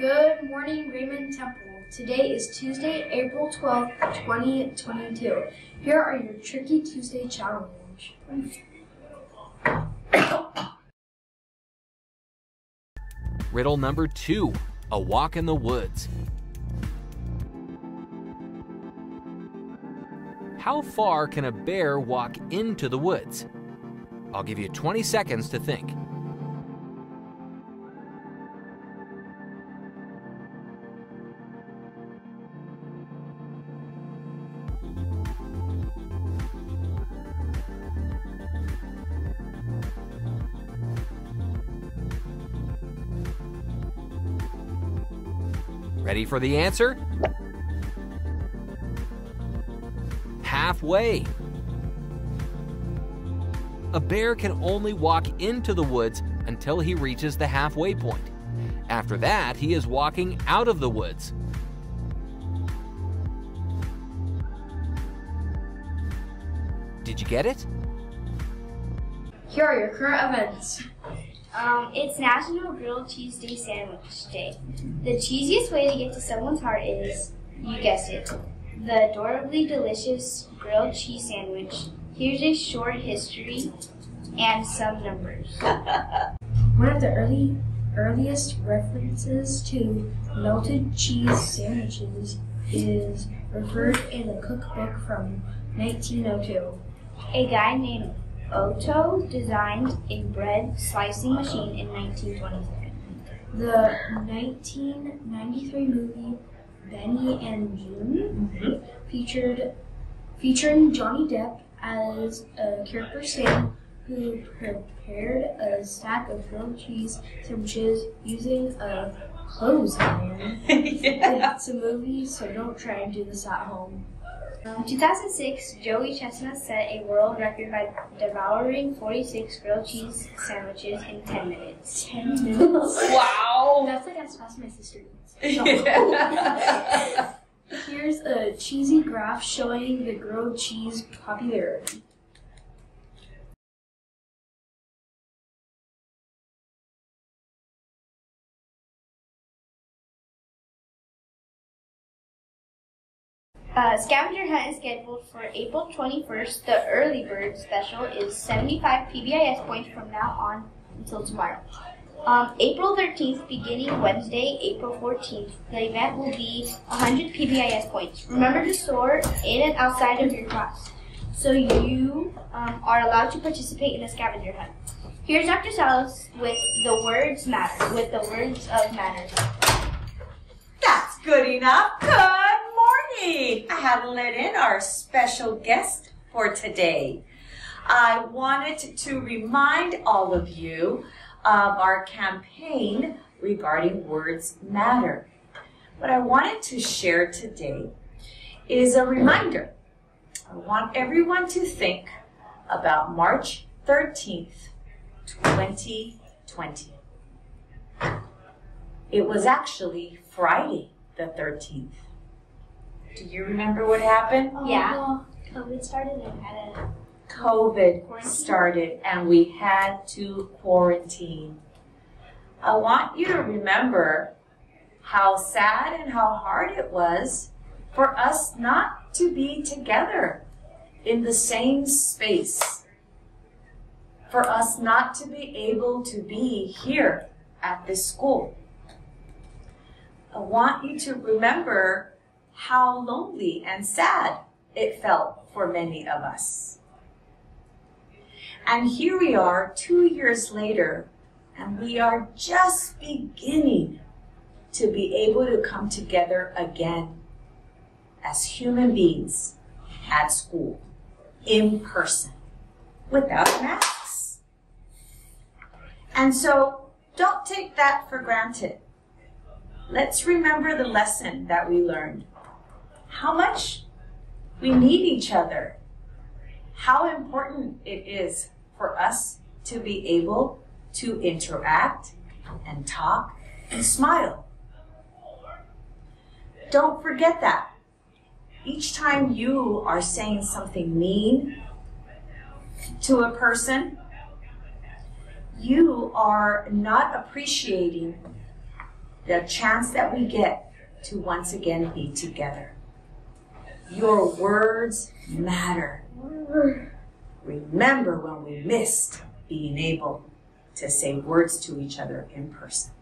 Good morning, Raymond Temple. Today is Tuesday, April 12th, 2022. Here are your Tricky Tuesday challenge. Riddle number two A Walk in the Woods. How far can a bear walk into the woods? I'll give you 20 seconds to think. Ready for the answer? Halfway. A bear can only walk into the woods until he reaches the halfway point. After that, he is walking out of the woods. Did you get it? Here are your current events. Um, it's National Grilled Cheese Day Sandwich Day. The cheesiest way to get to someone's heart is, you guessed it, the adorably delicious grilled cheese sandwich. Here's a short history and some numbers. One of the early earliest references to melted cheese sandwiches is referred in a cookbook from 1902. A guy named Otto designed a bread slicing machine in 1927. The 1993 movie Benny and Joon mm-hmm. featured featuring Johnny Depp as a character Sam who prepared a stack of grilled cheese sandwiches using a clothes iron. It's a movie, so don't try and do this at home. In 2006, Joey Chestnut set a world record by devouring 46 grilled cheese sandwiches in 10 minutes. 10 minutes. Wow. That's like as fast as my sister eats. Yeah. Here's a cheesy graph showing the grilled cheese popularity. Uh, scavenger hunt is scheduled for April 21st. The early bird special is 75 PBIS points from now on until tomorrow. Um, April 13th, beginning Wednesday, April 14th, the event will be 100 PBIS points. Remember to store in and outside of your class, so you um, are allowed to participate in the scavenger hunt. Here's Dr. Salas with the words matter, with the words of matter. That's good enough. Good I haven't let in our special guest for today. I wanted to remind all of you of our campaign regarding words matter. What I wanted to share today is a reminder. I want everyone to think about March 13th, 2020. It was actually Friday the 13th. Do you remember what happened? Oh, yeah. COVID started and had a COVID Quarantine? started and we had to quarantine. I want you to remember how sad and how hard it was for us not to be together in the same space. For us not to be able to be here at this school. I want you to remember how lonely and sad it felt for many of us. And here we are two years later, and we are just beginning to be able to come together again as human beings at school, in person, without masks. And so don't take that for granted. Let's remember the lesson that we learned. How much we need each other. How important it is for us to be able to interact and talk and smile. Don't forget that. Each time you are saying something mean to a person, you are not appreciating the chance that we get to once again be together. Your words matter. Remember when we missed being able to say words to each other in person.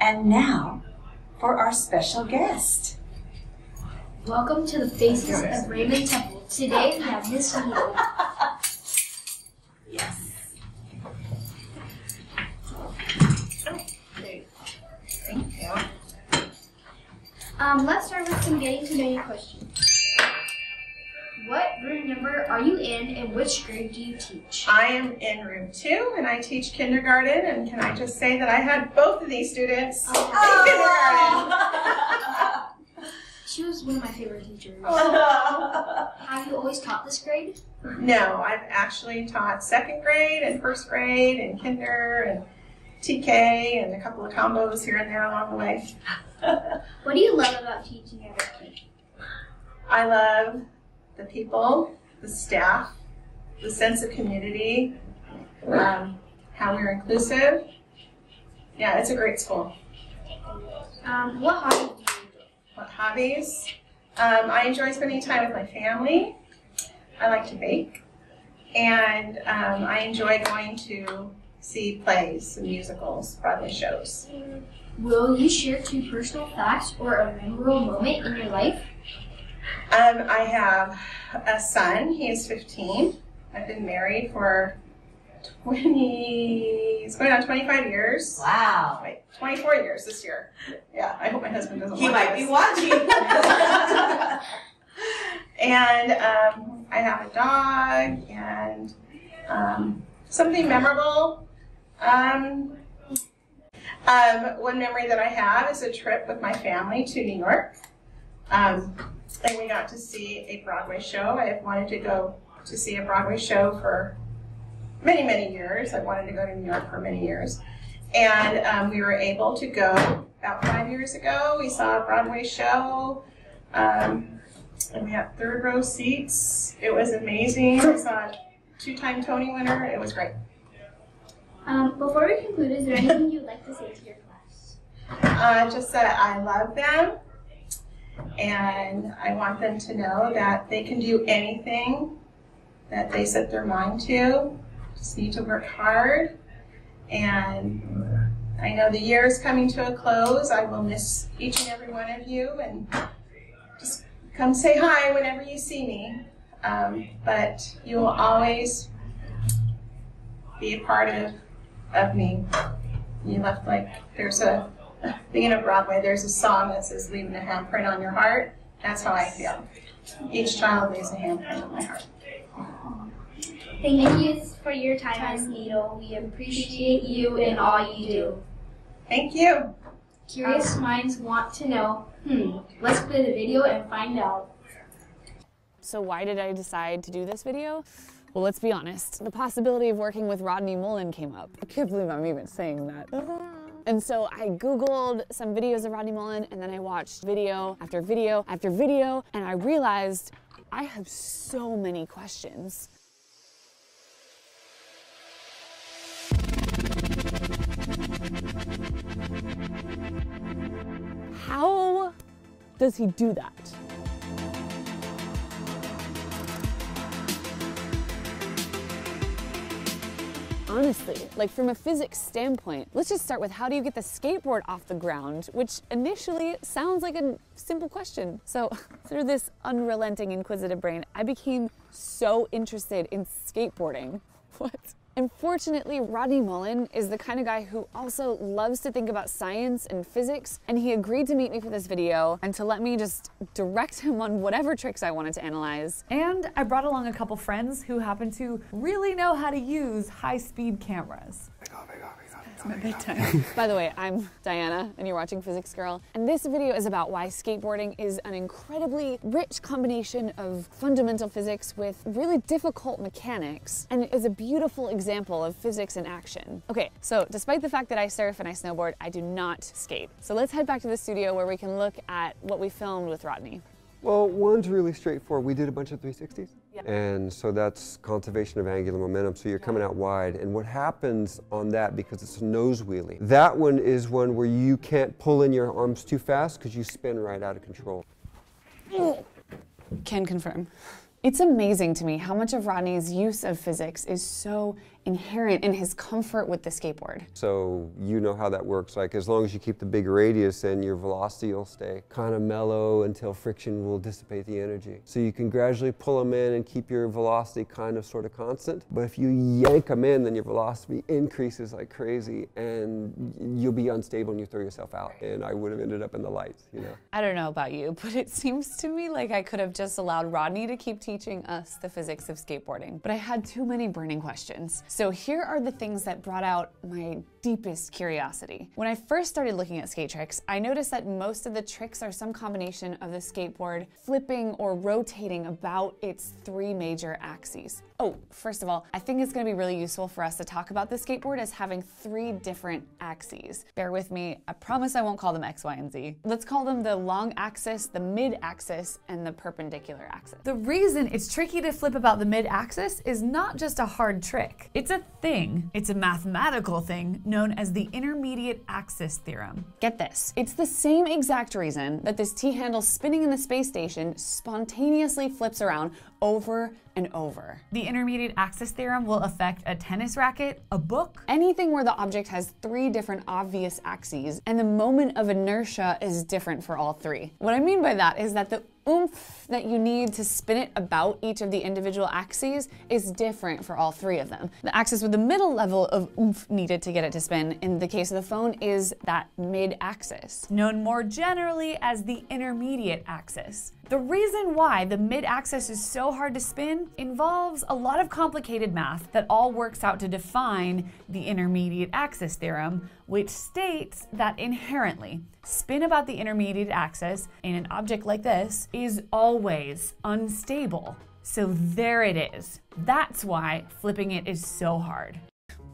And now for our special guest. Welcome to the Faces of Raymond Temple. Today we have Miss Needle. Yes. Thank you. Um, let's start with some getting to know you questions. What room number are you in and which grade do you teach? I am in room two and I teach kindergarten. And can I just say that I had both of these students in kindergarten? She was one of my favorite teachers. Oh. Have you always taught this grade? No, I've actually taught second grade and first grade and kinder and TK and a couple of combos here and there along the way. What do you love about teaching at camp? I love the people, the staff, the sense of community, um, how we're inclusive. Yeah, it's a great school. Um, what hobby do you enjoy? What hobbies? Um, I enjoy spending time with my family. I like to bake. And um, I enjoy going to see plays and musicals, Broadway shows. Will you share two personal facts or a memorable moment in your life? Um, I have a son. He is 15. I've been married for 20, it's going on 25 years. Wow. Wait, 24 years this year. Yeah, I hope my husband doesn't He watch might this. be watching. And um, I have a dog and um, something memorable. Um, um, one memory that I have is a trip with my family to New York. Um, and we got to see a Broadway show. I have wanted to go to see a Broadway show for many, many years. I wanted to go to New York for many years. And um, we were able to go about five years ago. We saw a Broadway show. Um, and we had third row seats. It was amazing. I saw a two-time Tony winner. It was great. Um, before we conclude, is there anything you'd like to say to your class? Uh, just that I love them, and I want them to know that they can do anything that they set their mind to. Just need to work hard, and I know the year is coming to a close. I will miss each and every one of you, and just come say hi whenever you see me. Um, but you will always be a part of of me. You left like there's a being of Broadway. There's a song that says "Leaving a handprint on your heart." That's how I feel. Each child leaves a handprint on my heart. Thank you for your time, Miss Needle. We appreciate you and all you do. Thank you. Curious minds want to know. Hmm, let's play the video and find out. So why did I decide to do this video? Well, let's be honest. The possibility of working with Rodney Mullen came up. I can't believe I'm even saying that. And so I Googled some videos of Rodney Mullen and then I watched video after video after video and I realized I have so many questions. How does he do that? Honestly, like from a physics standpoint, let's just start with how do you get the skateboard off the ground, which initially sounds like a simple question. So, through this unrelenting inquisitive brain, I became so interested in skateboarding. What? Unfortunately, Rodney Mullen is the kind of guy who also loves to think about science and physics, and he agreed to meet me for this video and to let me just direct him on whatever tricks I wanted to analyze. And I brought along a couple friends who happen to really know how to use high speed cameras. By the way, I'm Diana, and you're watching Physics Girl. And this video is about why skateboarding is an incredibly rich combination of fundamental physics with really difficult mechanics, and is a beautiful example of physics in action. Okay, so despite the fact that I surf and I snowboard, I do not skate. So let's head back to the studio where we can look at what we filmed with Rodney. Well, one's really straightforward. We did a bunch of 360s. And so that's conservation of angular momentum. So you're coming out wide. And what happens on that, because it's a nose wheelie, that one is one where you can't pull in your arms too fast because you spin right out of control. Can confirm. It's amazing to me how much of Rodney's use of physics is so inherent in his comfort with the skateboard. So you know how that works. Like as long as you keep the big radius, then your velocity will stay kind of mellow until friction will dissipate the energy. So you can gradually pull them in and keep your velocity kind of sort of constant. But if you yank them in, then your velocity increases like crazy and you'll be unstable and you throw yourself out. And I would have ended up in the lights, you know. I don't know about you, but it seems to me like I could have just allowed Rodney to keep teaching us the physics of skateboarding. But I had too many burning questions. So here are the things that brought out my deepest curiosity. When I first started looking at skate tricks, I noticed that most of the tricks are some combination of the skateboard flipping or rotating about its three major axes. Oh, first of all, I think it's gonna be really useful for us to talk about the skateboard as having three different axes. Bear with me, I promise I won't call them X, Y, and Z. Let's call them the long axis, the mid axis, and the perpendicular axis. The reason it's tricky to flip about the mid axis is not just a hard trick. It's a thing. It's a mathematical thing known as the intermediate axis theorem. Get this. It's the same exact reason that this T-handle spinning in the space station spontaneously flips around over and over. The intermediate axis theorem will affect a tennis racket, a book, Anything where the object has three different obvious axes and the moment of inertia is different for all three. What I mean by that is that the oomph that you need to spin it about each of the individual axes is different for all three of them. The axis with the middle level of oomph needed to get it to spin in the case of the phone is that mid axis. known more generally as the intermediate axis. The reason why the mid axis is so hard to spin involves a lot of complicated math that all works out to define the intermediate axis theorem, which states that inherently, spin about the intermediate axis in an object like this is always unstable. So there it is. That's why flipping it is so hard.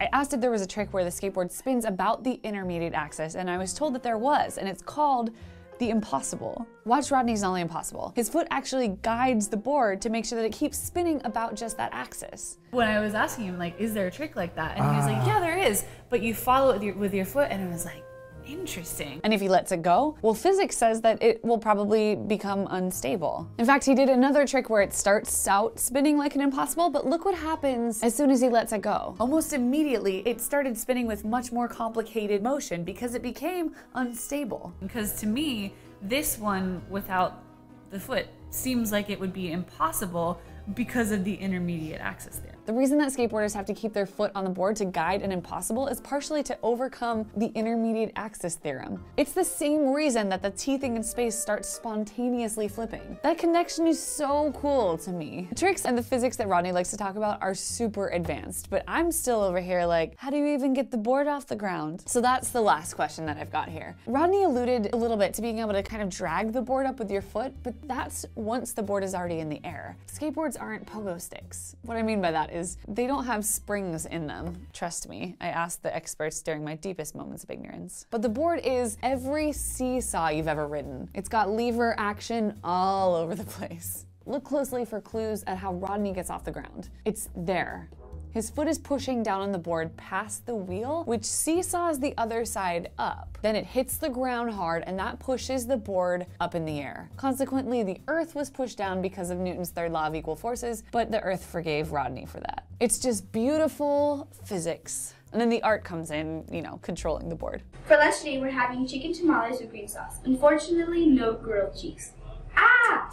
I asked if there was a trick where the skateboard spins about the intermediate axis, and I was told that there was, and it's called the impossible. Watch Rodney's Nollie Impossible. His foot actually guides the board to make sure that it keeps spinning about just that axis. when I was asking him, like, is there a trick like that? And he was like, ah. yeah, there is. But you follow it with your, with your foot. And I was like, interesting. And if he lets it go, well, physics says that it will probably become unstable. In fact, he did another trick where it starts out spinning like an impossible, but look what happens as soon as he lets it go. Almost immediately, it started spinning with much more complicated motion because it became unstable. Because to me, this one without the foot seems like it would be impossible because of the intermediate axis there. The reason that skateboarders have to keep their foot on the board to guide an impossible is partially to overcome the intermediate axis theorem. It's the same reason that the teething in space starts spontaneously flipping. That connection is so cool to me. The tricks and the physics that Rodney likes to talk about are super advanced, but I'm still over here like, how do you even get the board off the ground? So that's the last question that I've got here. Rodney alluded a little bit to being able to kind of drag the board up with your foot, but that's once the board is already in the air. Skateboards aren't pogo sticks. What I mean by that is they don't have springs in them. Trust me, I asked the experts during my deepest moments of ignorance. But the board is every seesaw you've ever ridden. It's got lever action all over the place. Look closely for clues at how Rodney gets off the ground. It's there. His foot is pushing down on the board past the wheel, which seesaws the other side up. Then it hits the ground hard and that pushes the board up in the air. Consequently, the earth was pushed down because of Newton's third law of equal forces, but the earth forgave Rodney for that. It's just beautiful physics. And then the art comes in, you know, controlling the board. For lunch today, we're having chicken tamales with green sauce. Unfortunately, no grilled cheese. Ah!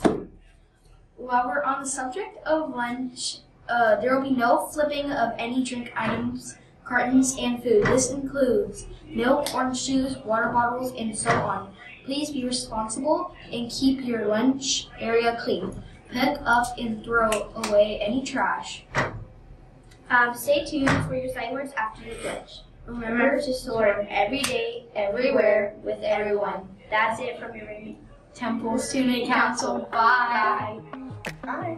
While we're on the subject of lunch, uh, there will be no flipping of any drink items, cartons, and food. This includes milk, orange juice, water bottles, and so on. Please be responsible and keep your lunch area clean. Pick up and throw away any trash. Um, stay tuned for your sign words after the pledge. Remember to soar every day, everywhere, with everyone. That's it from your Temple Student Council. Bye. Bye.